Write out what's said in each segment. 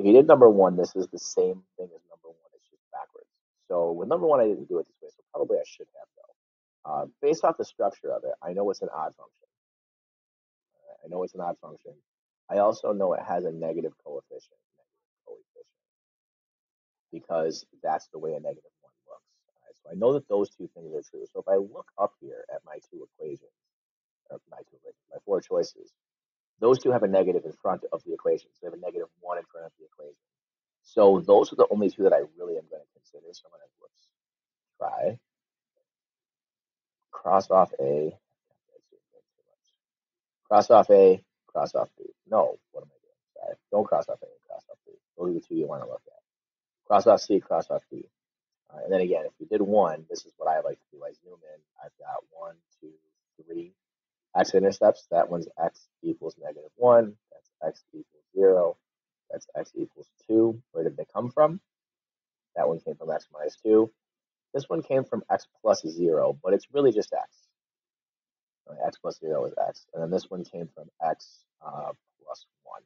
if you did number one, this is the same thing as number one. It's just backwards. So with number one, I didn't do it this way, so probably I should have though. Uh, based off the structure of it, I know it's an odd function. I know it's an odd function. I also know it has a negative coefficient, negative coefficient, because that's the way a negative one looks. Right, so I know that those two things are true. So if I look up here at my two equations, or my two equations, my four choices, those two have a negative in front of the equation. So they have a negative one in front of the. So those are the only two that I really am going to consider. So I'm going to whoops, try cross off A, cross off A, cross off B. No, what am I doing? Sorry. Don't cross off A cross off B. Those are the two you want to look at. Cross off C, cross off. Uh, and then again, if we did one, this is what I like to do. I zoom in. I've got one, two, three x-intercepts. That one's x equals negative one. That's x equals zero. That's x equals two. Where did they come from? That one came from x minus two. This one came from x plus zero, but it's really just x. X plus zero is x. And then this one came from x uh, plus one.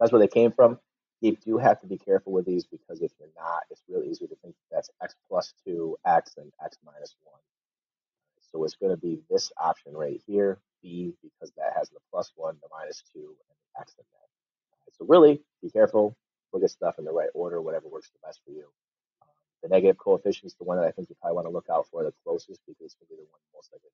That's where they came from. You do have to be careful with these because if you're not, it's really easy to think that's x plus two, x, and x minus one. So it's going to be this option right here, B, because that has the plus one, the minus two, and the x in there. So really, be careful. Look at stuff in the right order, whatever works the best for you. Um, the negative coefficient is the one that I think you probably want to look out for the closest because it's going to be the one most likely.